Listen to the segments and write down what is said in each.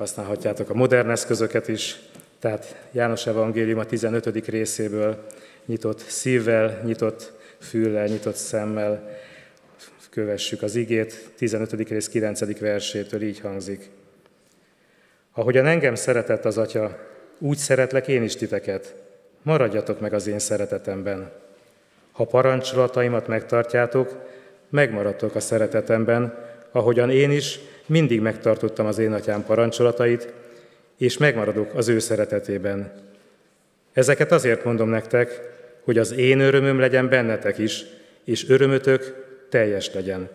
használhatjátok a modern eszközöket is, tehát János Evangélium a 15. részéből nyitott szívvel, nyitott füllel, nyitott szemmel kövessük az igét, 15. rész 9. versétől így hangzik. Ahogyan engem szeretett az Atya, úgy szeretlek én is titeket. Maradjatok meg az én szeretetemben. Ha parancsolataimat megtartjátok, megmaradtok a szeretetemben, ahogyan én is mindig megtartottam az én atyám parancsolatait, és megmaradok az ő szeretetében. Ezeket azért mondom nektek, hogy az én örömöm legyen bennetek is, és örömötök teljes legyen.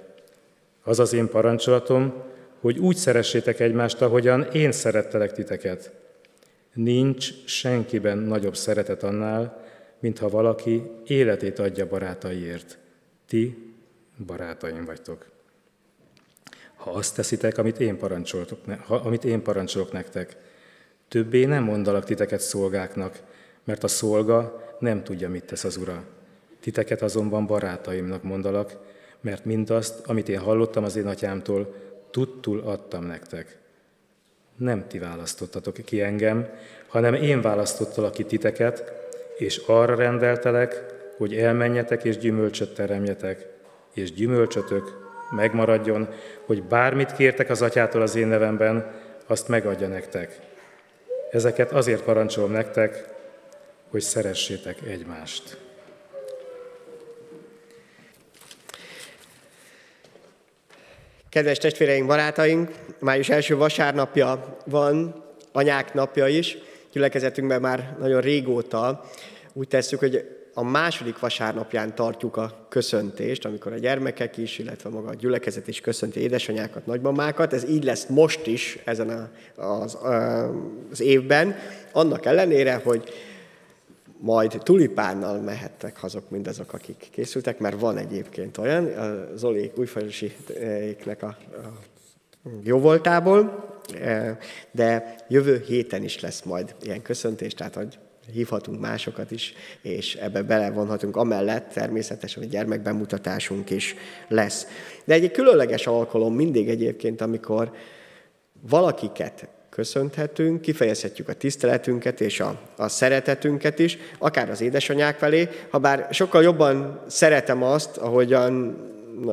Az az én parancsolatom, hogy úgy szeressétek egymást, ahogyan én szerettelek titeket. Nincs senkiben nagyobb szeretet annál, mintha valaki életét adja barátaiért. Ti barátaim vagytok. Ha azt teszitek, amit én, parancsolok, amit én parancsolok nektek, többé nem mondalak titeket szolgáknak, mert a szolga nem tudja, mit tesz az ura. Titeket azonban barátaimnak mondalak, mert mindazt, amit én hallottam az én atyámtól, tudtul adtam nektek. Nem ti választottatok ki engem, hanem én választottalak ki titeket, és arra rendeltelek, hogy elmenjetek és gyümölcsöt teremjetek, és gyümölcsötök megmaradjon, hogy bármit kértek az atyától az én nevemben, azt megadja nektek. Ezeket azért parancsolom nektek, hogy szeressétek egymást. Kedves testvéreink, barátaink, május első vasárnapja van, anyák napja is. Gyülekezetünkben már nagyon régóta úgy tesszük, hogy a második vasárnapján tartjuk a köszöntést, amikor a gyermekek is, illetve maga a gyülekezet is köszönti édesanyákat, nagymamákat. Ez így lesz most is ezen a, az, az évben, annak ellenére, hogy majd tulipánnal mehettek hazok mindazok, akik készültek, mert van egyébként olyan, a Zolék újfalusieknek a, a jó voltából, de jövő héten is lesz majd ilyen köszöntés, tehát hogy hívhatunk másokat is, és ebbe belevonhatunk. Amellett természetesen a gyermekbemutatásunk is lesz. De egy különleges alkalom mindig egyébként, amikor valakiket köszönthetünk, kifejezhetjük a tiszteletünket és a, a szeretetünket is, akár az édesanyák felé, ha bár sokkal jobban szeretem azt, ahogyan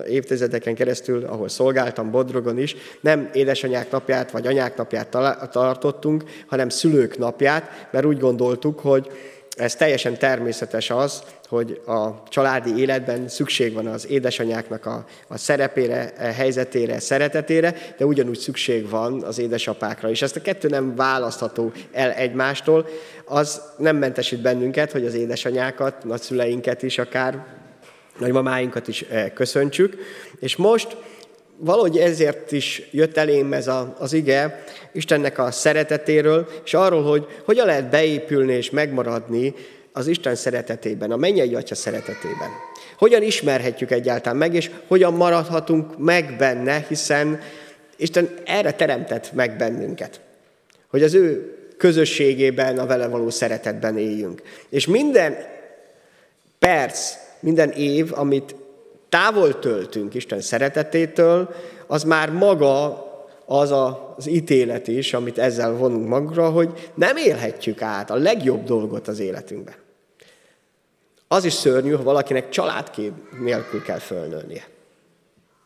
évtizedeken keresztül, ahol szolgáltam Bodrogon is, nem édesanyák napját vagy anyák napját tartottunk, hanem szülők napját, mert úgy gondoltuk, hogy ez teljesen természetes az, hogy a családi életben szükség van az édesanyáknak a, a szerepére, a helyzetére, szeretetére, de ugyanúgy szükség van az édesapákra is. Ezt a kettő nem választható el egymástól. Az nem mentesít bennünket, hogy az édesanyákat, nagyszüleinket is akár nagymamáinkat is eh, köszöntsük. És most valahogy ezért is jött elém ez a, az ige Istennek a szeretetéről, és arról, hogy hogyan lehet beépülni és megmaradni az Isten szeretetében, a mennyei Atya szeretetében. Hogyan ismerhetjük egyáltalán meg, és hogyan maradhatunk meg benne, hiszen Isten erre teremtett meg bennünket. Hogy az ő közösségében, a vele való szeretetben éljünk. És minden perc, minden év, amit távol töltünk Isten szeretetétől, az már maga az a, az ítélet is, amit ezzel vonunk magra, hogy nem élhetjük át a legjobb dolgot az életünkben. Az is szörnyű, ha valakinek családkép nélkül kell fölnőnie.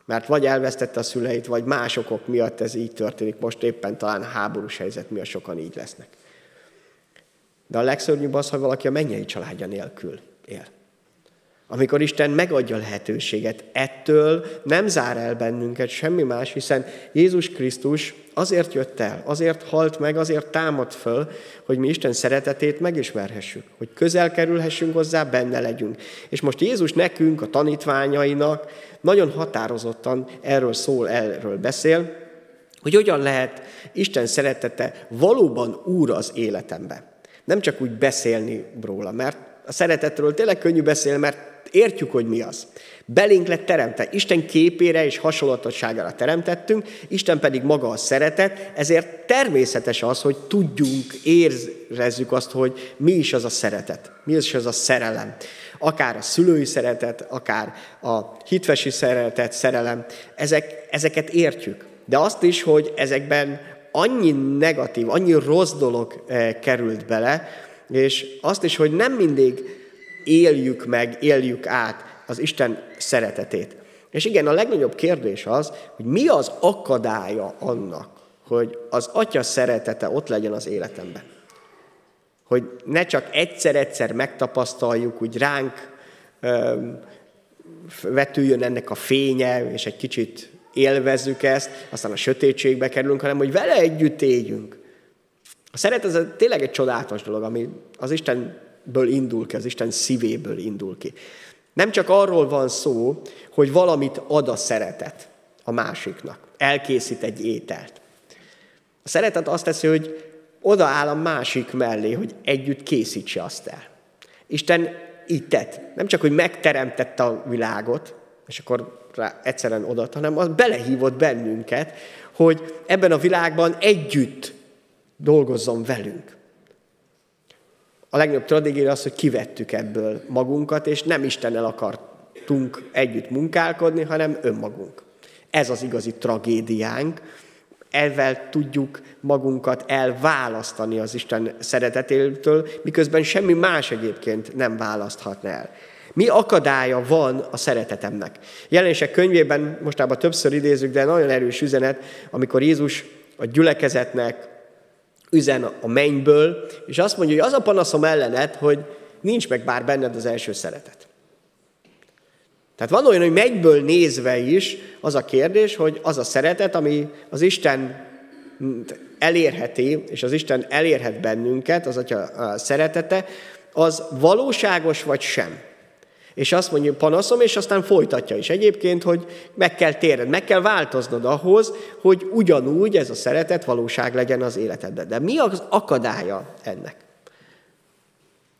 Mert vagy elvesztette a szüleit, vagy más okok miatt ez így történik. Most éppen talán háborús helyzet miatt sokan így lesznek. De a legszörnyűbb az, ha valaki a mennyei családja nélkül él. Amikor Isten megadja lehetőséget, ettől nem zár el bennünket semmi más, hiszen Jézus Krisztus azért jött el, azért halt meg, azért támad föl, hogy mi Isten szeretetét megismerhessük, hogy közel kerülhessünk hozzá, benne legyünk. És most Jézus nekünk, a tanítványainak nagyon határozottan erről szól, erről beszél, hogy hogyan lehet Isten szeretete valóban úr az életemben. Nem csak úgy beszélni róla, mert a szeretetről tényleg könnyű beszélni, mert értjük, hogy mi az. Belénk lett teremtve. Isten képére és hasonlatosságára teremtettünk, Isten pedig maga a szeretet, ezért természetes az, hogy tudjunk, érezzük azt, hogy mi is az a szeretet, mi is az a szerelem. Akár a szülői szeretet, akár a hitvesi szeretet, szerelem, ezek, ezeket értjük. De azt is, hogy ezekben annyi negatív, annyi rossz dolog eh, került bele, és azt is, hogy nem mindig éljük meg, éljük át az Isten szeretetét. És igen, a legnagyobb kérdés az, hogy mi az akadálya annak, hogy az Atya szeretete ott legyen az életemben. Hogy ne csak egyszer-egyszer megtapasztaljuk, úgy ránk vetüljön ennek a fénye, és egy kicsit élvezzük ezt, aztán a sötétségbe kerülünk, hanem hogy vele együtt éljünk. A szeretet ez tényleg egy csodálatos dolog, ami az Istenből indul ki, az Isten szívéből indul ki. Nem csak arról van szó, hogy valamit ad a szeretet a másiknak, elkészít egy ételt. A szeretet azt teszi, hogy odaáll a másik mellé, hogy együtt készítse azt el. Isten így tett. Nem csak, hogy megteremtette a világot, és akkor rá egyszerűen odat, hanem az belehívott bennünket, hogy ebben a világban együtt dolgozzon velünk. A legnagyobb tragédia az, hogy kivettük ebből magunkat, és nem Istennel akartunk együtt munkálkodni, hanem önmagunk. Ez az igazi tragédiánk, ezzel tudjuk magunkat elválasztani az Isten szeretetétől, miközben semmi más egyébként nem választhatna el. Mi akadálya van a szeretetemnek? Jelenések könyvében mostában többször idézzük, de nagyon erős üzenet, amikor Jézus a gyülekezetnek üzen a mennyből, és azt mondja, hogy az a panaszom ellened, hogy nincs meg bár benned az első szeretet. Tehát van olyan, hogy megyből nézve is az a kérdés, hogy az a szeretet, ami az Isten elérheti, és az Isten elérhet bennünket, az Atya szeretete, az valóságos vagy sem. És azt mondja, panaszom, és aztán folytatja is egyébként, hogy meg kell térned, meg kell változnod ahhoz, hogy ugyanúgy ez a szeretet valóság legyen az életedben. De mi az akadálya ennek?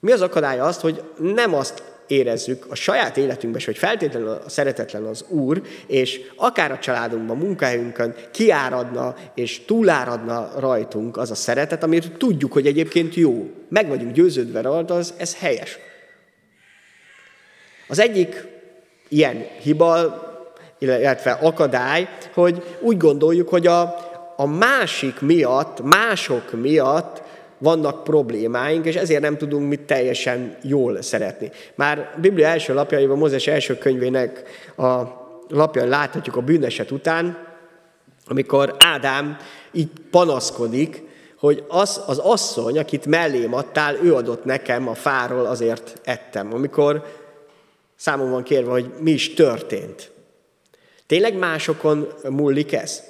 Mi az akadálya azt, hogy nem azt érezzük a saját életünkben, hogy feltétlenül a szeretetlen az Úr, és akár a családunkban, munkahelyünkön kiáradna és túláradna rajtunk az a szeretet, amit tudjuk, hogy egyébként jó. Meg vagyunk győződve rajta, az, ez helyes. Az egyik ilyen hiba, illetve akadály, hogy úgy gondoljuk, hogy a, a másik miatt, mások miatt vannak problémáink, és ezért nem tudunk mit teljesen jól szeretni. Már a Biblia első lapjaiban, Mózes első könyvének a lapján láthatjuk a bűneset után, amikor Ádám így panaszkodik, hogy az, az asszony, akit mellém adtál, ő adott nekem a fáról, azért ettem. Amikor számom van kérve, hogy mi is történt. Tényleg másokon múlik ez?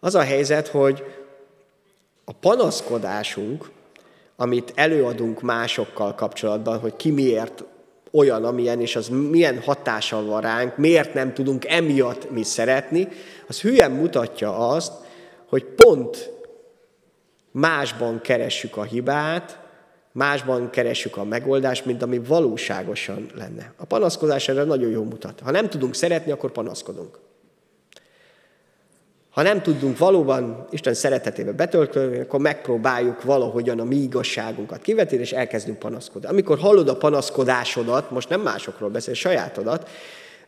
Az a helyzet, hogy a panaszkodásunk, amit előadunk másokkal kapcsolatban, hogy ki miért olyan, amilyen, és az milyen hatással van ránk, miért nem tudunk emiatt mi szeretni, az hülyen mutatja azt, hogy pont másban keressük a hibát, másban keressük a megoldást, mint ami valóságosan lenne. A panaszkodás erre nagyon jó mutat. Ha nem tudunk szeretni, akkor panaszkodunk. Ha nem tudunk valóban Isten szeretetébe betölteni, akkor megpróbáljuk valahogyan a mi igazságunkat kivetni, és elkezdünk panaszkodni. Amikor hallod a panaszkodásodat, most nem másokról beszél, sajátodat,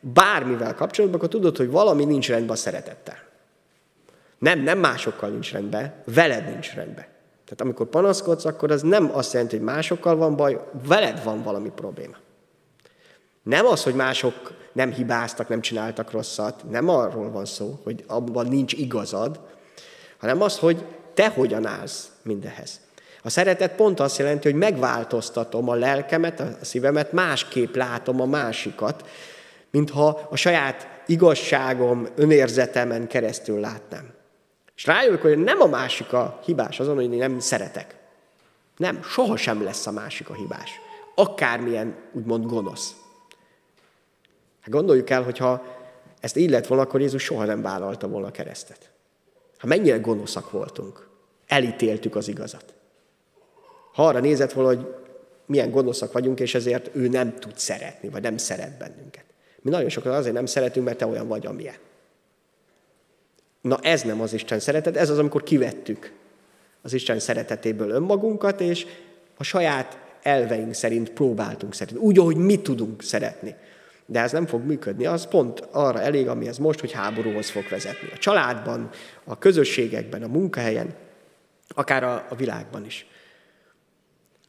bármivel kapcsolatban, akkor tudod, hogy valami nincs rendben a szeretettel. Nem, nem másokkal nincs rendben, veled nincs rendben. Tehát amikor panaszkodsz, akkor az nem azt jelenti, hogy másokkal van baj, veled van valami probléma. Nem az, hogy mások nem hibáztak, nem csináltak rosszat, nem arról van szó, hogy abban nincs igazad, hanem az, hogy te hogyan állsz mindehez. A szeretet pont azt jelenti, hogy megváltoztatom a lelkemet, a szívemet, másképp látom a másikat, mintha a saját igazságom, önérzetemen keresztül látnám. És rájövök, hogy nem a másik a hibás azon, hogy én nem szeretek. Nem, sohasem lesz a másik a hibás. Akármilyen, úgymond gonosz. Hát gondoljuk el, hogyha ezt így lett volna, akkor Jézus soha nem vállalta volna a keresztet. Ha mennyire gonoszak voltunk, elítéltük az igazat. Ha arra nézett volna, hogy milyen gonoszak vagyunk, és ezért ő nem tud szeretni, vagy nem szeret bennünket. Mi nagyon sokan azért nem szeretünk, mert te olyan vagy, amilyen. Na ez nem az Isten szeretet, ez az, amikor kivettük az Isten szeretetéből önmagunkat, és a saját elveink szerint próbáltunk szeretni. Úgy, ahogy mi tudunk szeretni. De ez nem fog működni, az pont arra elég, ami ez most, hogy háborúhoz fog vezetni. A családban, a közösségekben, a munkahelyen, akár a, a világban is.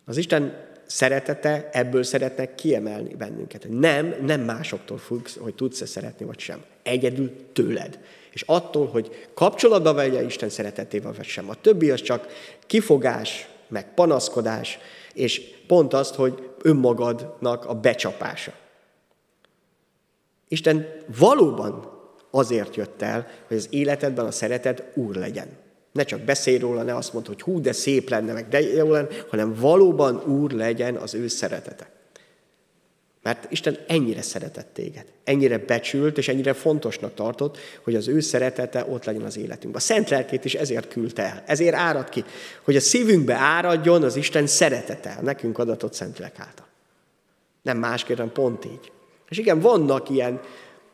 Az Isten szeretete ebből szeretnek kiemelni bennünket. Nem, nem másoktól függsz, hogy tudsz-e szeretni, vagy sem. Egyedül tőled. És attól, hogy kapcsolatba vegye Isten szeretetével, vagy sem. A többi az csak kifogás, meg panaszkodás, és pont azt, hogy önmagadnak a becsapása. Isten valóban azért jött el, hogy az életedben a szeretet úr legyen. Ne csak beszélj róla, ne azt mondd, hogy hú, de szép lenne, meg de jó lenne, hanem valóban úr legyen az ő szeretete. Mert Isten ennyire szeretett téged, ennyire becsült, és ennyire fontosnak tartott, hogy az ő szeretete ott legyen az életünkben. A Szent Lelkét is ezért küldte el, ezért árad ki, hogy a szívünkbe áradjon az Isten szeretete, nekünk adatott Szent Lelk által. Nem másképp, hanem pont így. És igen, vannak ilyen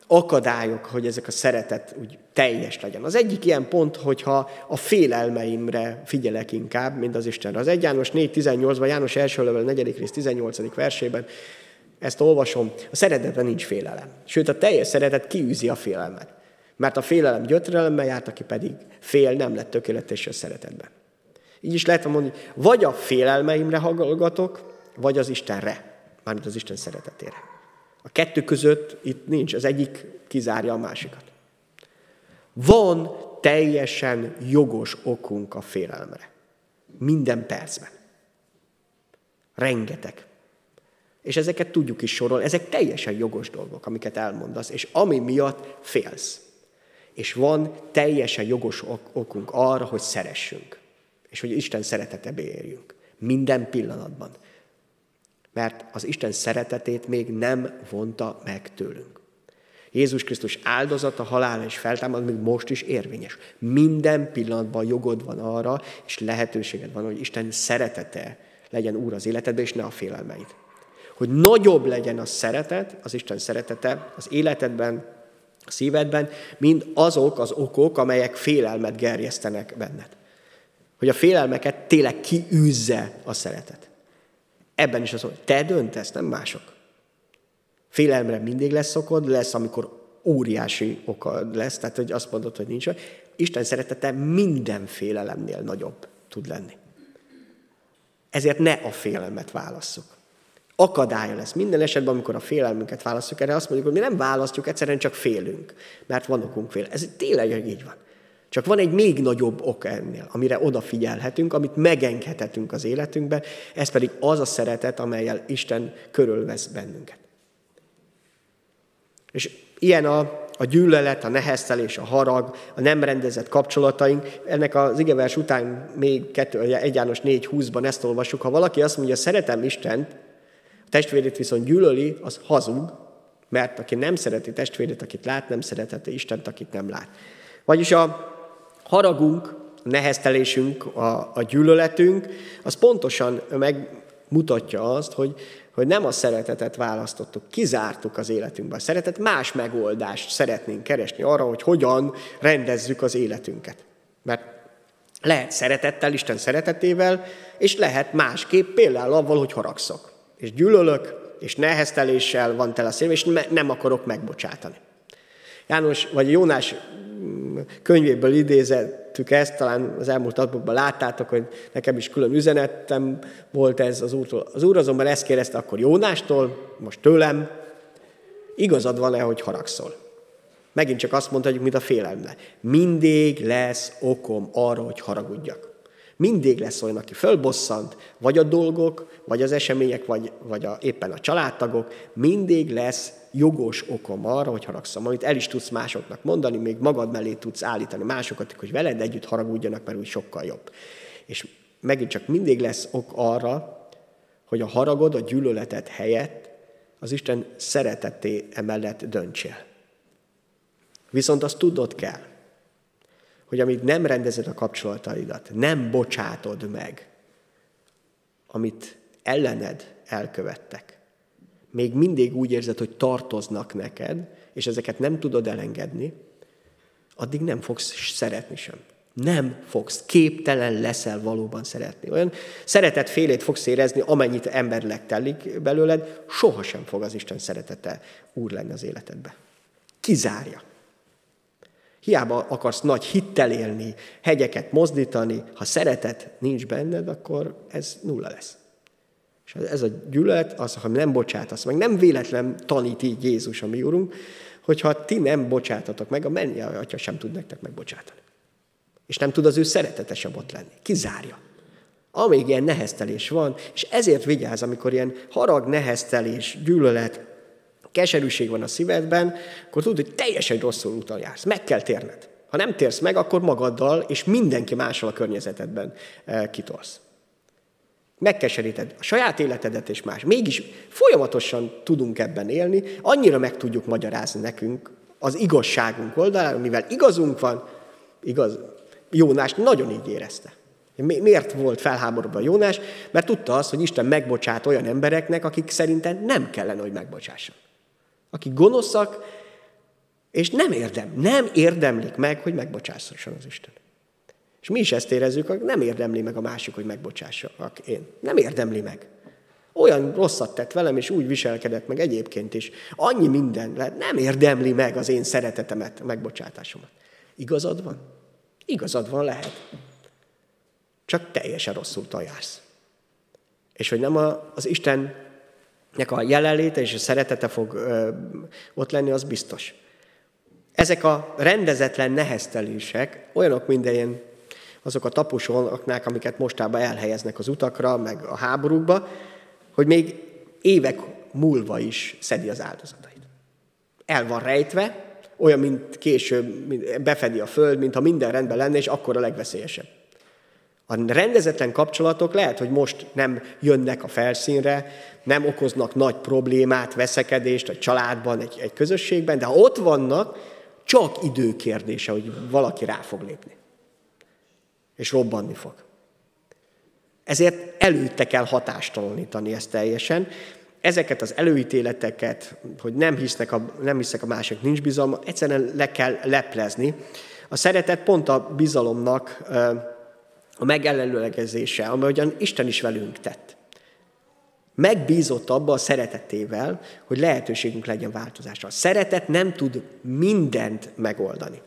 akadályok, hogy ezek a szeretet úgy teljes legyen. Az egyik ilyen pont, hogyha a félelmeimre figyelek inkább, mint az Istenre. Az 1 János 4.18-ban, János első level 4. rész 18. versében ezt olvasom, a szeretetben nincs félelem. Sőt, a teljes szeretet kiűzi a félelmet. Mert a félelem gyötrelemmel járt, aki pedig fél, nem lett tökéletes a szeretetben. Így is lehet mondani, vagy a félelmeimre hallgatok, vagy az Istenre, mármint az Isten szeretetére. A kettő között itt nincs, az egyik kizárja a másikat. Van teljesen jogos okunk a félelmre. Minden percben. Rengeteg. És ezeket tudjuk is sorolni. Ezek teljesen jogos dolgok, amiket elmondasz, és ami miatt félsz. És van teljesen jogos okunk arra, hogy szeressünk. És hogy Isten szeretete érjünk. Minden pillanatban. Mert az Isten szeretetét még nem vonta meg tőlünk. Jézus Krisztus áldozata, halála és feltámad még most is érvényes. Minden pillanatban jogod van arra, és lehetőséged van, hogy Isten szeretete legyen úr az életedben, és ne a félelmeid hogy nagyobb legyen a szeretet, az Isten szeretete az életedben, a szívedben, mint azok az okok, amelyek félelmet gerjesztenek benned. Hogy a félelmeket tényleg kiűzze a szeretet. Ebben is az, hogy te döntesz, nem mások. Félelmre mindig lesz okod, lesz, amikor óriási oka lesz, tehát hogy azt mondod, hogy nincs. Isten szeretete minden félelemnél nagyobb tud lenni. Ezért ne a félelmet válasszuk akadálya lesz. Minden esetben, amikor a félelmünket választjuk, erre azt mondjuk, hogy mi nem választjuk, egyszerűen csak félünk, mert van okunk fél. Ez tényleg így van. Csak van egy még nagyobb ok ennél, amire odafigyelhetünk, amit megengedhetünk az életünkben, ez pedig az a szeretet, amelyel Isten körülvesz bennünket. És ilyen a, a gyűlölet, a neheztelés, a harag, a nem rendezett kapcsolataink. Ennek az igevers után még 1 János 4.20-ban ezt olvassuk. Ha valaki azt mondja, szeretem Istent, testvérét viszont gyűlöli, az hazug, mert aki nem szereti testvérét, akit lát, nem szeretheti Istent, akit nem lát. Vagyis a haragunk, a neheztelésünk, a, a gyűlöletünk, az pontosan megmutatja azt, hogy, hogy nem a szeretetet választottuk, kizártuk az életünkbe. A szeretet más megoldást szeretnénk keresni arra, hogy hogyan rendezzük az életünket. Mert lehet szeretettel, Isten szeretetével, és lehet másképp, például avval, hogy haragszok és gyűlölök, és nehezteléssel van tele a szív, és nem akarok megbocsátani. János, vagy Jónás mm, könyvéből idézettük ezt, talán az elmúlt napokban láttátok, hogy nekem is külön üzenetem volt ez az úrtól. Az úr azonban ezt kérdezte akkor Jónástól, most tőlem, igazad van-e, hogy haragszol? Megint csak azt mondhatjuk, mint a félelme. Mindig lesz okom arra, hogy haragudjak. Mindig lesz olyan, aki fölbosszant, vagy a dolgok, vagy az események, vagy, vagy a, éppen a családtagok, mindig lesz jogos okom arra, hogy haragszom, amit el is tudsz másoknak mondani, még magad mellé tudsz állítani másokat, hogy veled együtt haragudjanak, mert úgy sokkal jobb. És megint csak mindig lesz ok arra, hogy a haragod, a gyűlöletet helyett az Isten szereteté emellett döntsél. Viszont azt tudod kell, hogy amíg nem rendezed a kapcsolataidat, nem bocsátod meg, amit ellened elkövettek, még mindig úgy érzed, hogy tartoznak neked, és ezeket nem tudod elengedni, addig nem fogsz szeretni sem. Nem fogsz, képtelen leszel valóban szeretni. Olyan szeretet félét fogsz érezni, amennyit emberleg telik belőled, sohasem fog az Isten szeretete úr lenni az életedbe. Kizárja. Hiába akarsz nagy hittel élni, hegyeket mozdítani, ha szeretet nincs benned, akkor ez nulla lesz. És ez a gyűlölet, az, ha nem bocsátasz meg, nem véletlen tanít így Jézus, a mi úrunk, hogyha ti nem bocsátatok meg, a mennyi atya sem tud nektek megbocsátani. És nem tud az ő szeretete sem ott lenni. Kizárja. Amíg ilyen neheztelés van, és ezért vigyáz, amikor ilyen harag, neheztelés, gyűlölet, keserűség van a szívedben, akkor tudod, hogy teljesen rosszul úton jársz. Meg kell térned. Ha nem térsz meg, akkor magaddal és mindenki mással a környezetedben eh, kitolsz. Megkeseríted a saját életedet és más. Mégis folyamatosan tudunk ebben élni, annyira meg tudjuk magyarázni nekünk az igazságunk oldalára, mivel igazunk van, igaz, Jónás nagyon így érezte. Miért volt felháborodva Jónás? Mert tudta azt, hogy Isten megbocsát olyan embereknek, akik szerintem nem kellene, hogy megbocsásson. Akik gonoszak, és nem érdem, nem érdemlik meg, hogy megbocsásson az Isten. És mi is ezt érezzük, hogy nem érdemli meg a másik, hogy megbocsássak én. Nem érdemli meg. Olyan rosszat tett velem, és úgy viselkedett meg egyébként is. Annyi minden lehet, nem érdemli meg az én szeretetemet, megbocsátásomat. Igazad van? Igazad van, lehet. Csak teljesen rosszul tajársz. És hogy nem az Istennek a jelenléte és a szeretete fog ö, ott lenni, az biztos. Ezek a rendezetlen neheztelések olyanok minden azok a taposóaknák, amiket mostában elhelyeznek az utakra, meg a háborúkba, hogy még évek múlva is szedi az áldozatait. El van rejtve, olyan, mint később befedi a föld, mintha minden rendben lenne, és akkor a legveszélyesebb. A rendezetlen kapcsolatok lehet, hogy most nem jönnek a felszínre, nem okoznak nagy problémát, veszekedést egy családban, egy, egy közösségben, de ha ott vannak, csak időkérdése, hogy valaki rá fog lépni és robbanni fog. Ezért előtte kell hatástalanítani ezt teljesen. Ezeket az előítéleteket, hogy nem, hisznek a, nem hiszek a másik, nincs bizalma, egyszerűen le kell leplezni. A szeretet pont a bizalomnak a megelőlegezése, amely Isten is velünk tett. Megbízott abba a szeretetével, hogy lehetőségünk legyen változásra. A szeretet nem tud mindent megoldani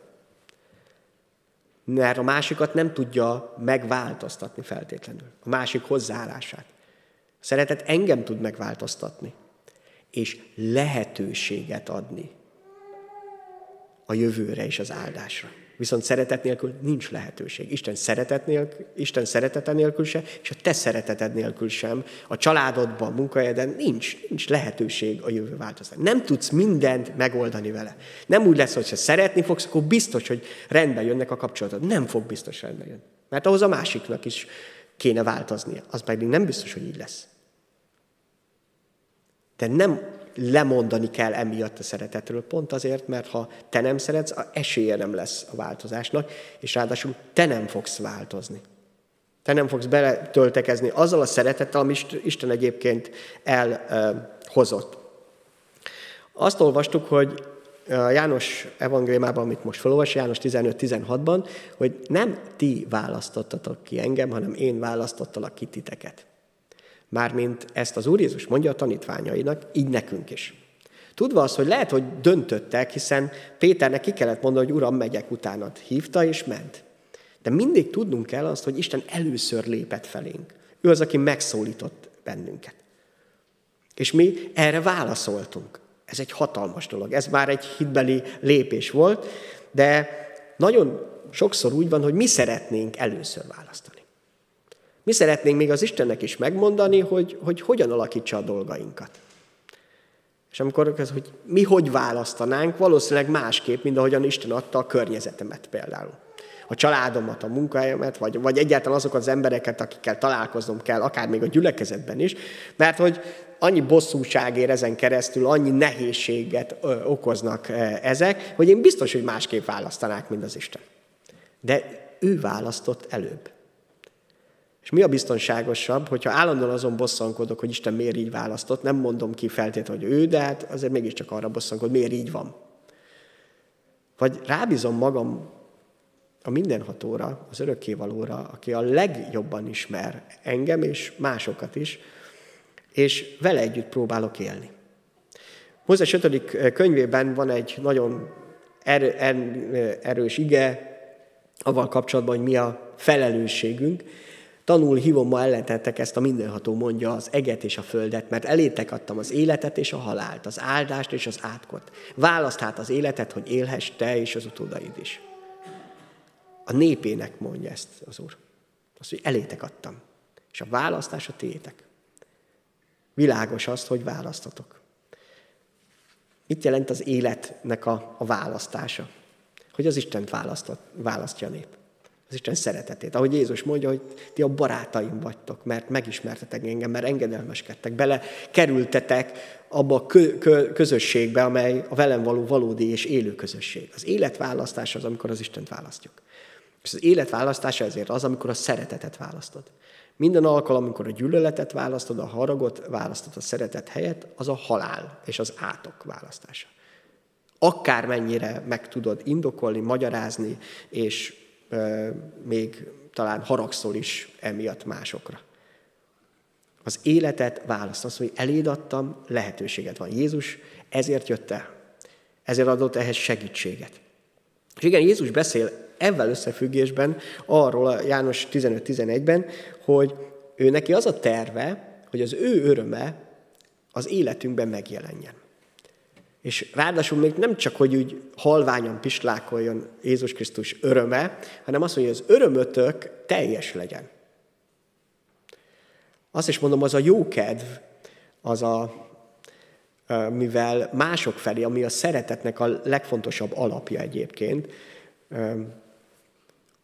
mert a másikat nem tudja megváltoztatni feltétlenül, a másik hozzáállását. A szeretet engem tud megváltoztatni, és lehetőséget adni a jövőre és az áldásra. Viszont szeretet nélkül nincs lehetőség. Isten, szeretet nélkül, Isten szeretete nélkül sem, és a te szereteted nélkül sem, a családodban, a munkahelyeden nincs, nincs lehetőség a jövő változásra. Nem tudsz mindent megoldani vele. Nem úgy lesz, hogy ha szeretni fogsz, akkor biztos, hogy rendben jönnek a kapcsolatod. Nem fog biztos rendben jönni. Mert ahhoz a másiknak is kéne változnia. Az pedig nem biztos, hogy így lesz. De nem lemondani kell emiatt a szeretetről, pont azért, mert ha te nem szeretsz, esélye nem lesz a változásnak, és ráadásul te nem fogsz változni. Te nem fogsz beletöltekezni azzal a szeretettel, amit Isten egyébként elhozott. Azt olvastuk, hogy János evangéliumában, amit most felolvas, János 15-16-ban, hogy nem ti választottatok ki engem, hanem én választottalak ki titeket. Mármint ezt az Úr Jézus mondja a tanítványainak, így nekünk is. Tudva az, hogy lehet, hogy döntöttek, hiszen Péternek ki kellett mondani, hogy Uram, megyek utánad. Hívta és ment. De mindig tudnunk kell azt, hogy Isten először lépett felénk. Ő az, aki megszólított bennünket. És mi erre válaszoltunk. Ez egy hatalmas dolog. Ez már egy hitbeli lépés volt, de nagyon sokszor úgy van, hogy mi szeretnénk először választani. Mi szeretnénk még az Istennek is megmondani, hogy, hogy hogyan alakítsa a dolgainkat. És amikor ez, hogy mi hogy választanánk, valószínűleg másképp, mint ahogyan Isten adta a környezetemet például. A családomat, a munkahelyemet, vagy, vagy egyáltalán azokat az embereket, akikkel találkoznom kell, akár még a gyülekezetben is, mert hogy annyi bosszúságért ezen keresztül, annyi nehézséget ö, okoznak ezek, hogy én biztos, hogy másképp választanák, mint az Isten. De ő választott előbb. És mi a biztonságosabb, hogyha állandóan azon bosszankodok, hogy Isten miért így választott, nem mondom ki feltétlenül, hogy ő, de hát azért mégiscsak arra bosszankodok, miért így van. Vagy rábízom magam a mindenhatóra, az örökkévalóra, aki a legjobban ismer engem és másokat is, és vele együtt próbálok élni. Mózes 5. könyvében van egy nagyon er, er, erős ige, avval kapcsolatban, hogy mi a felelősségünk. Tanul hívom ma ellentettek ezt a mindenható mondja az eget és a földet, mert elétek adtam az életet és a halált, az áldást és az átkot. Választ hát az életet, hogy élhess te és az utódaid is. A népének mondja ezt az Úr. Azt, hogy elétek adtam. És a választás a tiétek. Világos azt, hogy választatok. Mit jelent az életnek a, a választása? Hogy az Istent választott, választja a nép. Az Isten szeretetét. Ahogy Jézus mondja, hogy ti a barátaim vagytok, mert megismertetek engem, mert engedelmeskedtek, bele kerültetek abba a kö, kö, közösségbe, amely a velem való valódi és élő közösség. Az életválasztás az, amikor az Istent választjuk. És az életválasztása ezért az, amikor a szeretetet választod. Minden alkalom, amikor a gyűlöletet választod, a haragot választod a szeretet helyett, az a halál és az átok választása. Akármennyire meg tudod indokolni, magyarázni, és még talán haragszol is emiatt másokra. Az életet választasz, hogy eléd adtam, lehetőséget van. Jézus ezért jött el. Ezért adott ehhez segítséget. És igen, Jézus beszél ebben összefüggésben arról a János 15-11-ben, hogy ő neki az a terve, hogy az ő öröme az életünkben megjelenjen. És ráadásul még nem csak, hogy úgy halványan pislákoljon Jézus Krisztus öröme, hanem azt hogy az örömötök teljes legyen. Azt is mondom, az a jó kedv, az a, mivel mások felé, ami a szeretetnek a legfontosabb alapja egyébként,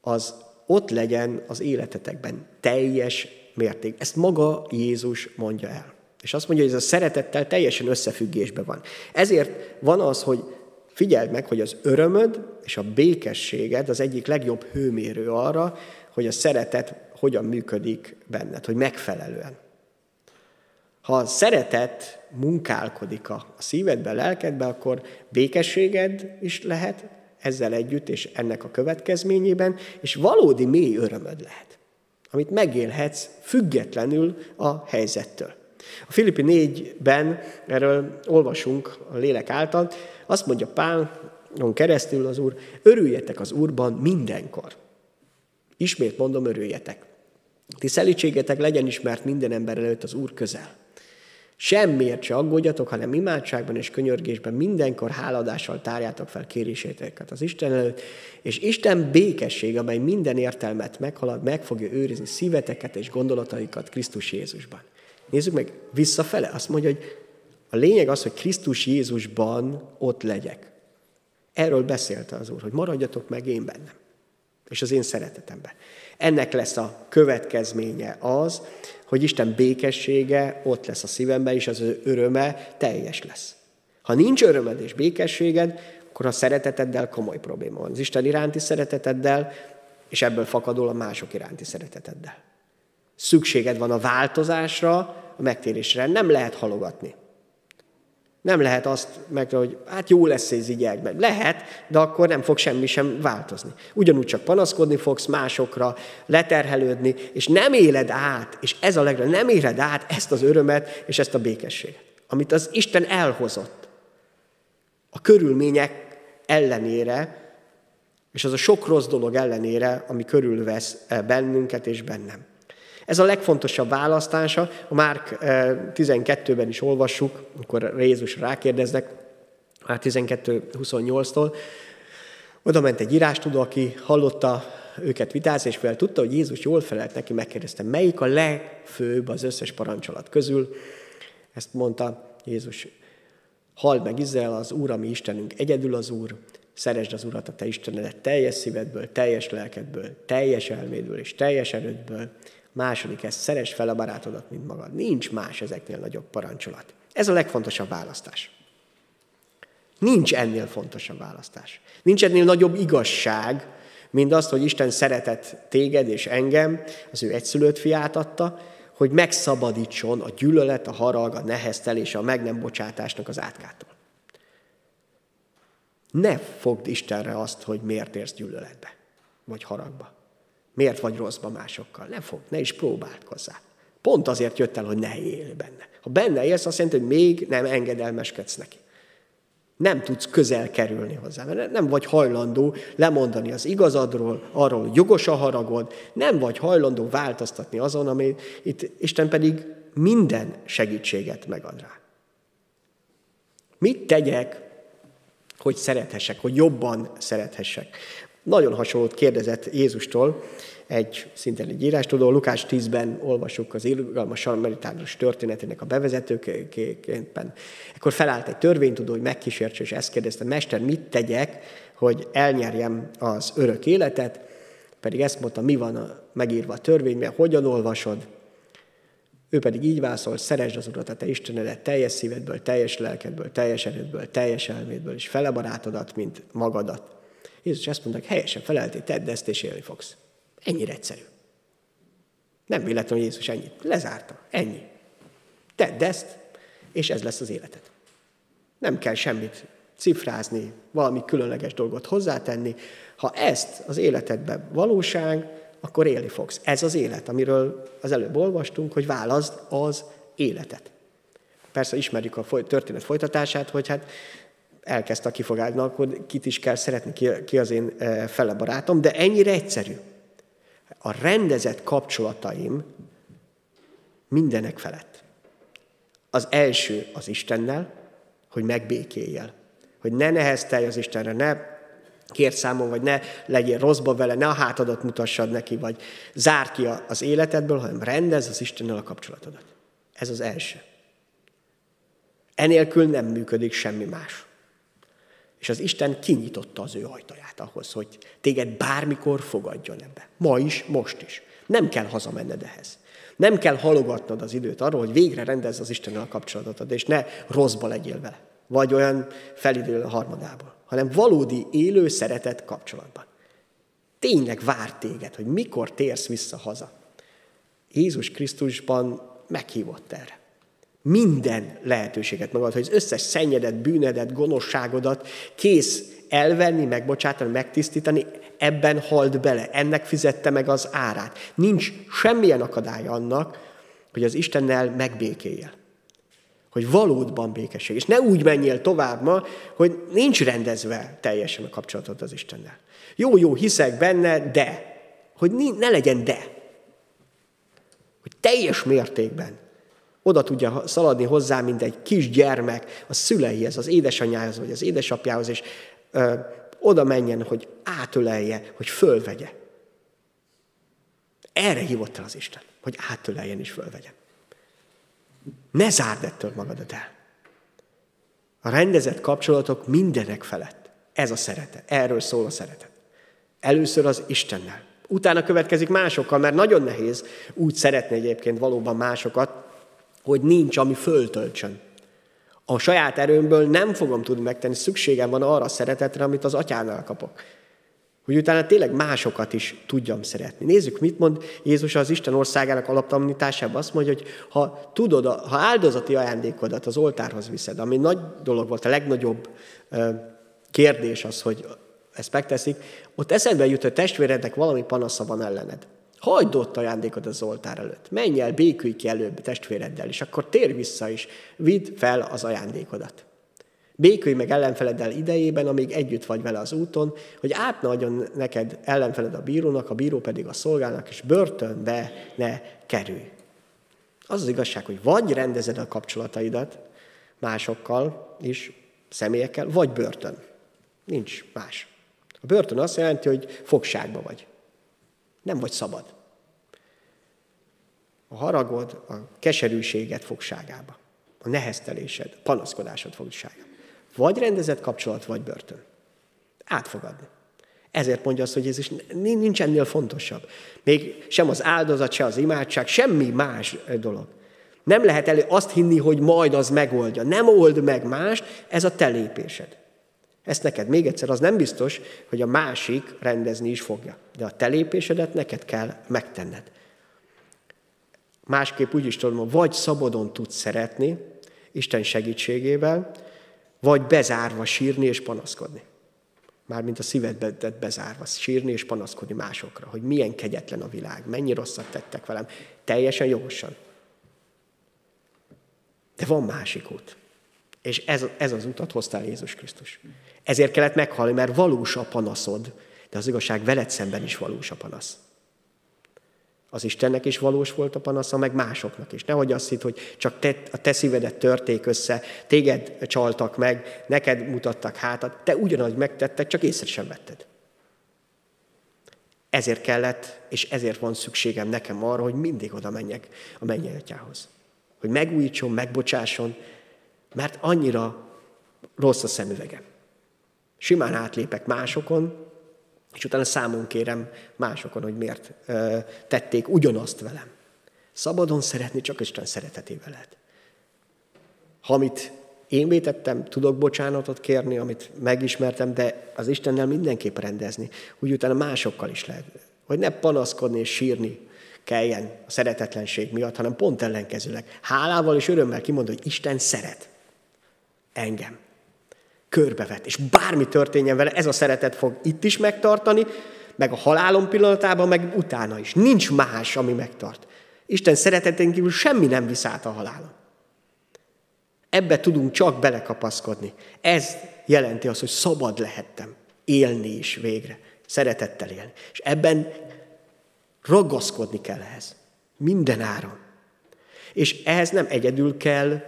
az ott legyen az életetekben teljes mérték. Ezt maga Jézus mondja el. És azt mondja, hogy ez a szeretettel teljesen összefüggésben van. Ezért van az, hogy figyeld meg, hogy az örömöd és a békességed az egyik legjobb hőmérő arra, hogy a szeretet hogyan működik benned, hogy megfelelően. Ha a szeretet munkálkodik a szívedben, a akkor békességed is lehet, ezzel együtt és ennek a következményében, és valódi mély örömöd lehet, amit megélhetsz függetlenül a helyzettől. A Filippi 4-ben erről olvasunk a lélek által, azt mondja Pálon keresztül az Úr, örüljetek az Úrban mindenkor. Ismét mondom, örüljetek. Ti szelítségetek legyen ismert minden ember előtt az Úr közel. Semmiért se aggódjatok, hanem imádságban és könyörgésben mindenkor háladással tárjátok fel kéréséteket az Isten előtt, és Isten békesség, amely minden értelmet meghalad, meg fogja őrizni szíveteket és gondolataikat Krisztus Jézusban. Nézzük meg visszafele, azt mondja, hogy a lényeg az, hogy Krisztus Jézusban ott legyek. Erről beszélte az Úr, hogy maradjatok meg én bennem, és az én szeretetemben. Ennek lesz a következménye az, hogy Isten békessége ott lesz a szívemben, és az ő öröme teljes lesz. Ha nincs örömed és békességed, akkor a szereteteddel komoly probléma van. Az Isten iránti szereteteddel, és ebből fakadol a mások iránti szereteteddel. Szükséged van a változásra, a megtérésre. Nem lehet halogatni. Nem lehet azt meg, hogy hát jó lesz ez így meg. Lehet, de akkor nem fog semmi sem változni. Ugyanúgy csak panaszkodni fogsz másokra, leterhelődni, és nem éled át, és ez a legnagyobb, nem éled át ezt az örömet és ezt a békességet, amit az Isten elhozott. A körülmények ellenére, és az a sok rossz dolog ellenére, ami körülvesz bennünket és bennem. Ez a legfontosabb választása. A Márk 12-ben eh, is olvassuk, amikor Jézus rákérdeznek, már 12-28-tól. Oda ment egy írástudó, aki hallotta őket vitázni, és fel tudta, hogy Jézus jól felelt neki, megkérdezte, melyik a legfőbb az összes parancsolat közül. Ezt mondta Jézus, halld meg Izrael, az Úr, ami Istenünk, egyedül az Úr, szeresd az Urat, a te Istenedet teljes szívedből, teljes lelkedből, teljes elmédből és teljes erődből, Második, ez szeres fel a barátodat, mint magad. Nincs más ezeknél nagyobb parancsolat. Ez a legfontosabb választás. Nincs ennél fontosabb választás. Nincs ennél nagyobb igazság, mint azt, hogy Isten szeretett téged és engem, az ő egyszülött fiát adta, hogy megszabadítson a gyűlölet, a harag, a neheztelés, a meg nem bocsátásnak az átkától. Ne fogd Istenre azt, hogy miért érsz gyűlöletbe. vagy haragba? Miért vagy rosszba másokkal? Ne fog, ne is hozzá. Pont azért jött el, hogy ne élj benne. Ha benne élsz, azt jelenti, hogy még nem engedelmeskedsz neki. Nem tudsz közel kerülni hozzá, mert nem vagy hajlandó lemondani az igazadról, arról, jogos a haragod, nem vagy hajlandó változtatni azon, ami itt Isten pedig minden segítséget megad rá. Mit tegyek, hogy szerethessek, hogy jobban szerethessek? Nagyon hasonlót kérdezett Jézustól, egy szintén egy írástudó, Lukás 10-ben olvasjuk az irgalmas samaritános történetének a bevezetőképpen. Akkor felállt egy törvénytudó, hogy megkísértse, és ezt kérdezte, Mester, mit tegyek, hogy elnyerjem az örök életet? Pedig ezt mondta, mi van megírva a törvényben, hogyan olvasod? Ő pedig így válaszol, szeresd az Urat, a te Istenedet teljes szívedből, teljes lelkedből, teljes erődből, teljes elmédből, és fele barátodat, mint magadat. Jézus ezt mondta, helyesen feleltél, tedd ezt, és élni fogsz. Ennyire egyszerű. Nem véletlenül Jézus ennyit. Lezárta. Ennyi. Tedd ezt, és ez lesz az életed. Nem kell semmit cifrázni, valami különleges dolgot hozzátenni. Ha ezt az életedben valóság, akkor élni fogsz. Ez az élet, amiről az előbb olvastunk, hogy válaszd az életet. Persze ismerjük a történet folytatását, hogy hát elkezdte a kifogálni, akkor kit is kell szeretni, ki, ki az én eh, fele barátom, de ennyire egyszerű a rendezett kapcsolataim mindenek felett. Az első az Istennel, hogy megbékéljel. Hogy ne neheztelj az Istenre, ne kér számon, vagy ne legyél rosszba vele, ne a hátadat mutassad neki, vagy zárd ki az életedből, hanem rendez az Istennel a kapcsolatodat. Ez az első. Enélkül nem működik semmi más. És az Isten kinyitotta az ő ajtaját ahhoz, hogy téged bármikor fogadjon ebbe. Ma is, most is. Nem kell hazamenned ehhez. Nem kell halogatnod az időt arról, hogy végre rendezz az Istennel a kapcsolatodat, és ne rosszba legyél vele. Vagy olyan felidő a harmadából. Hanem valódi, élő, szeretet kapcsolatban. Tényleg vár téged, hogy mikor térsz vissza haza. Jézus Krisztusban meghívott erre minden lehetőséget magad, hogy az összes szennyedet, bűnedet, gonoszságodat kész elvenni, megbocsátani, megtisztítani, ebben halt bele, ennek fizette meg az árát. Nincs semmilyen akadálya annak, hogy az Istennel megbékélje. Hogy valódban békesség. És ne úgy menjél tovább ma, hogy nincs rendezve teljesen a kapcsolatod az Istennel. Jó, jó, hiszek benne, de. Hogy ne legyen de. Hogy teljes mértékben oda tudja szaladni hozzá, mint egy kis gyermek a szüleihez, az édesanyjához vagy az édesapjához, és ö, oda menjen, hogy átölelje, hogy fölvegye. Erre hívott el az Isten, hogy átöleljen és fölvegye. Ne zárd ettől magadat el. A rendezett kapcsolatok mindenek felett. Ez a szeretet. Erről szól a szeretet. Először az Istennel. Utána következik másokkal, mert nagyon nehéz úgy szeretni egyébként valóban másokat, hogy nincs, ami föltöltsön. A saját erőmből nem fogom tudni megtenni, szükségem van arra a szeretetre, amit az atyánál kapok. Hogy utána tényleg másokat is tudjam szeretni. Nézzük, mit mond Jézus az Isten országának alaptanításában. Azt mondja, hogy ha tudod, ha áldozati ajándékodat az oltárhoz viszed, ami nagy dolog volt, a legnagyobb kérdés az, hogy ezt megteszik, ott eszedbe jut, hogy testvérednek valami panasza van ellened. Hagyd ott ajándékot az oltár előtt. Menj el, békülj ki előbb testvéreddel, és akkor tér vissza is. Vidd fel az ajándékodat. Békülj meg ellenfeleddel idejében, amíg együtt vagy vele az úton, hogy át ne adjon neked ellenfeled a bírónak, a bíró pedig a szolgának, és börtönbe ne kerülj. Az az igazság, hogy vagy rendezed a kapcsolataidat másokkal is, személyekkel, vagy börtön. Nincs más. A börtön azt jelenti, hogy fogságba vagy. Nem vagy szabad. A haragod, a keserűséget fogságába. A neheztelésed, a panaszkodásod fogságába. Vagy rendezett kapcsolat, vagy börtön. Átfogadni. Ezért mondja azt, hogy ez is nincs ennél fontosabb. Még sem az áldozat, se az imádság, semmi más dolog. Nem lehet elő azt hinni, hogy majd az megoldja. Nem old meg más, ez a te lépésed. Ezt neked még egyszer, az nem biztos, hogy a másik rendezni is fogja. De a te lépésedet neked kell megtenned. Másképp úgy is tudom, vagy szabadon tudsz szeretni, Isten segítségével, vagy bezárva sírni és panaszkodni. Mármint a szívedet bezárva, sírni és panaszkodni másokra, hogy milyen kegyetlen a világ, mennyi rosszat tettek velem. Teljesen jogosan. De van másik út. És ez, ez az utat hozta Jézus Krisztus. Ezért kellett meghalni, mert valós a panaszod, de az igazság veled szemben is valós a panasz. Az Istennek is valós volt a panasza, meg másoknak is. Nehogy azt hitt, hogy csak te, a te szívedet törték össze, téged csaltak meg, neked mutattak hátat, te ugyanaz megtettek, csak észre sem vetted. Ezért kellett, és ezért van szükségem nekem arra, hogy mindig oda menjek a mennyei atyához. Hogy megújítson, megbocsásson, mert annyira rossz a szemüvegem. Simán átlépek másokon, és utána számon kérem másokon, hogy miért tették ugyanazt velem. Szabadon szeretni csak Isten szeretetével lehet. Ha amit én vétettem, tudok bocsánatot kérni, amit megismertem, de az Istennel mindenképp rendezni, úgy utána másokkal is lehet. Hogy ne panaszkodni és sírni kelljen a szeretetlenség miatt, hanem pont ellenkezőleg. Hálával és örömmel kimondani, hogy Isten szeret engem körbevet, és bármi történjen vele, ez a szeretet fog itt is megtartani, meg a halálom pillanatában, meg utána is. Nincs más, ami megtart. Isten szeretetén kívül semmi nem visz át a halálon. Ebbe tudunk csak belekapaszkodni. Ez jelenti azt, hogy szabad lehettem élni is végre, szeretettel élni. És ebben ragaszkodni kell ehhez. Minden áron. És ehhez nem egyedül kell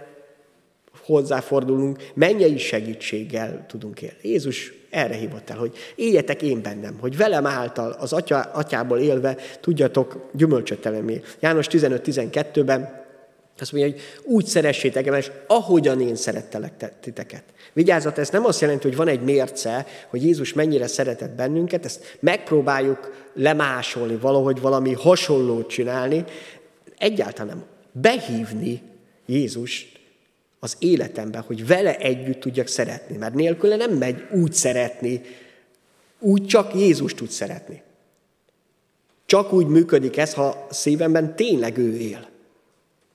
hozzáfordulunk, mennyei segítséggel tudunk élni. Jézus erre hívott el, hogy éljetek én bennem, hogy velem által, az atya, atyából élve tudjatok gyümölcsöt teremni. János 15-12-ben azt mondja, hogy úgy szeressétek és ahogyan én szerettelek titeket. Vigyázzat, ez nem azt jelenti, hogy van egy mérce, hogy Jézus mennyire szeretett bennünket, ezt megpróbáljuk lemásolni, valahogy valami hasonlót csinálni. Egyáltalán nem. Behívni Jézus az életemben, hogy vele együtt tudjak szeretni. Mert nélküle nem megy úgy szeretni, úgy csak Jézus tud szeretni. Csak úgy működik ez, ha szívemben tényleg ő él.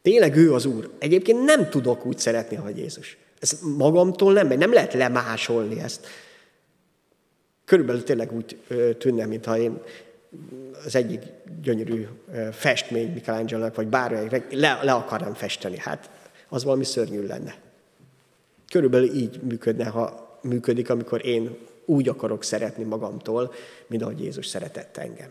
Tényleg ő az Úr. Egyébként nem tudok úgy szeretni, ahogy Jézus. Ez magamtól nem megy, nem lehet lemásolni ezt. Körülbelül tényleg úgy tűnne, mintha én az egyik gyönyörű festmény Michelangelo-nak, vagy bármelyiknek le, le akarnám festeni. Hát az valami szörnyű lenne. Körülbelül így működne, ha működik, amikor én úgy akarok szeretni magamtól, mint ahogy Jézus szeretett engem.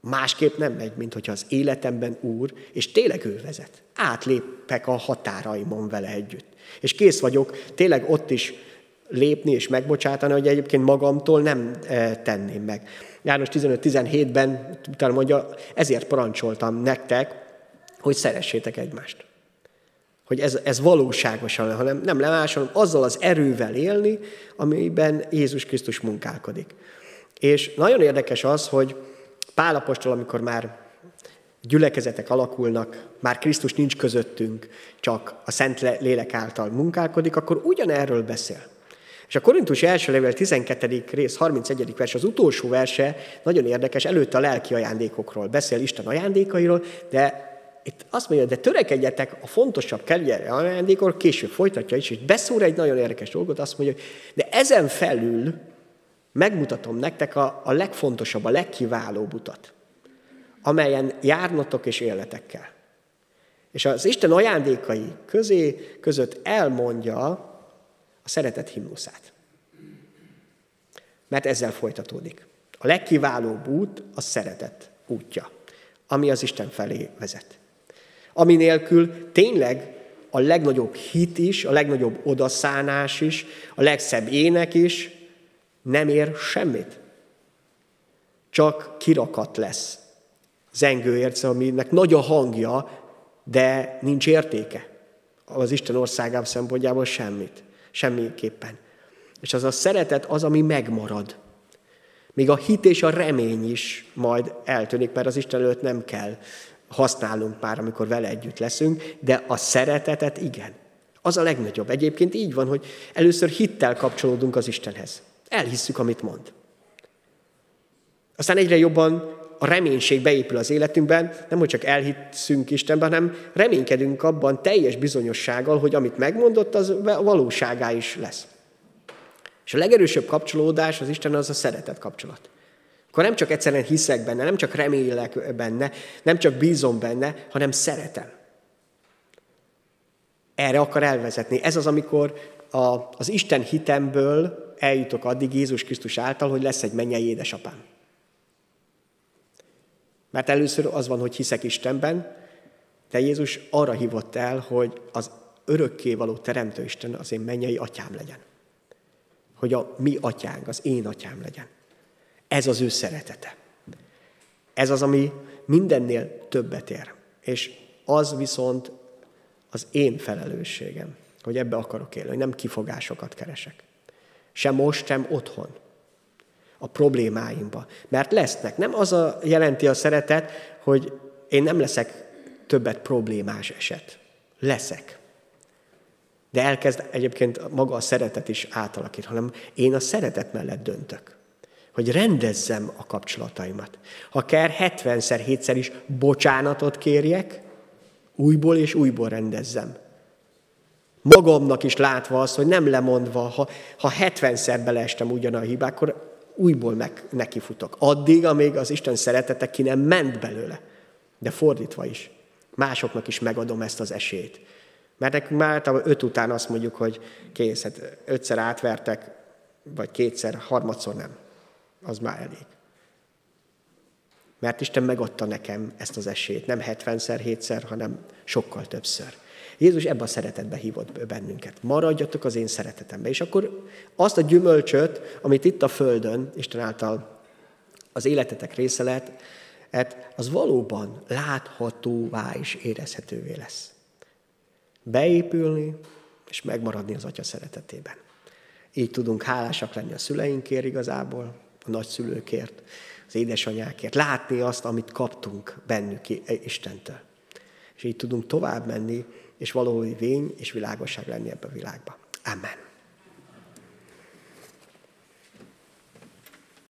Másképp nem megy, mint hogyha az életemben Úr, és tényleg ő vezet. Átlépek a határaimon vele együtt. És kész vagyok tényleg ott is lépni és megbocsátani, hogy egyébként magamtól nem e, tenném meg. János 15-17-ben utána mondja, ezért parancsoltam nektek, hogy szeressétek egymást hogy ez, ez valóságosan, hanem nem lemásolom, azzal az erővel élni, amiben Jézus Krisztus munkálkodik. És nagyon érdekes az, hogy Pálapostól, amikor már gyülekezetek alakulnak, már Krisztus nincs közöttünk, csak a Szent Lélek által munkálkodik, akkor ugyanerről beszél. És a Korintus első levél 12. rész 31. vers, az utolsó verse nagyon érdekes, előtte a lelki ajándékokról beszél, Isten ajándékairól, de itt azt mondja, de törekedjetek a fontosabb kerülje ajándékor, később folytatja is, és beszúr egy nagyon érdekes dolgot, azt mondja, de ezen felül megmutatom nektek a, a legfontosabb, a legkiválóbb utat, amelyen járnatok és életekkel. És az Isten ajándékai közé, között elmondja a szeretet himnuszát. Mert ezzel folytatódik. A legkiválóbb út a szeretet útja, ami az Isten felé vezet ami nélkül tényleg a legnagyobb hit is, a legnagyobb odaszánás is, a legszebb ének is nem ér semmit. Csak kirakat lesz. Zengő érce, aminek nagy a hangja, de nincs értéke. Az Isten országában szempontjából semmit. Semmiképpen. És az a szeretet az, ami megmarad. Még a hit és a remény is majd eltűnik, mert az Isten előtt nem kell használunk már, amikor vele együtt leszünk, de a szeretetet igen. Az a legnagyobb. Egyébként így van, hogy először hittel kapcsolódunk az Istenhez. Elhisszük, amit mond. Aztán egyre jobban a reménység beépül az életünkben, nem hogy csak elhisszünk Istenben, hanem reménykedünk abban teljes bizonyossággal, hogy amit megmondott, az valóságá is lesz. És a legerősebb kapcsolódás az Isten az a szeretet kapcsolat. Akkor nem csak egyszerűen hiszek benne, nem csak remélek benne, nem csak bízom benne, hanem szeretem. Erre akar elvezetni. Ez az, amikor a, az Isten hitemből eljutok addig Jézus Krisztus által, hogy lesz egy mennyei édesapám. Mert először az van, hogy hiszek Istenben, de Jézus arra hívott el, hogy az örökké való Teremtő Isten az én mennyei atyám legyen. Hogy a mi atyánk, az én atyám legyen. Ez az ő szeretete. Ez az, ami mindennél többet ér. És az viszont az én felelősségem, hogy ebbe akarok élni, hogy nem kifogásokat keresek. Sem most, sem otthon. A problémáimba. Mert lesznek. Nem az a jelenti a szeretet, hogy én nem leszek többet problémás eset. Leszek. De elkezd egyébként maga a szeretet is átalakít, hanem én a szeretet mellett döntök. Hogy rendezzem a kapcsolataimat. Ha kell 70-szer, 7 is bocsánatot kérjek, újból és újból rendezzem. Magamnak is látva azt, hogy nem lemondva, ha, ha 70-szer beleestem ugyan a hibák, akkor újból meg nekifutok. Addig, amíg az Isten szeretete ki nem ment belőle. De fordítva is. Másoknak is megadom ezt az esélyt. Mert nekünk már általában öt után azt mondjuk, hogy kész, hát ötszer átvertek, vagy kétszer, harmadszor nem. Az már elég. Mert Isten megadta nekem ezt az esélyt, nem 70-szer, 7-szer, hanem sokkal többször. Jézus ebbe a szeretetbe hívott bennünket. Maradjatok az én szeretetembe. És akkor azt a gyümölcsöt, amit itt a Földön, Isten által az életetek része lett, hát az valóban láthatóvá és érezhetővé lesz. Beépülni és megmaradni az Atya szeretetében. Így tudunk hálásak lenni a szüleinkért igazából, a nagyszülőkért, az édesanyákért, látni azt, amit kaptunk bennük Istentől. És így tudunk tovább menni, és valódi vény és világosság lenni ebbe a világba. Amen.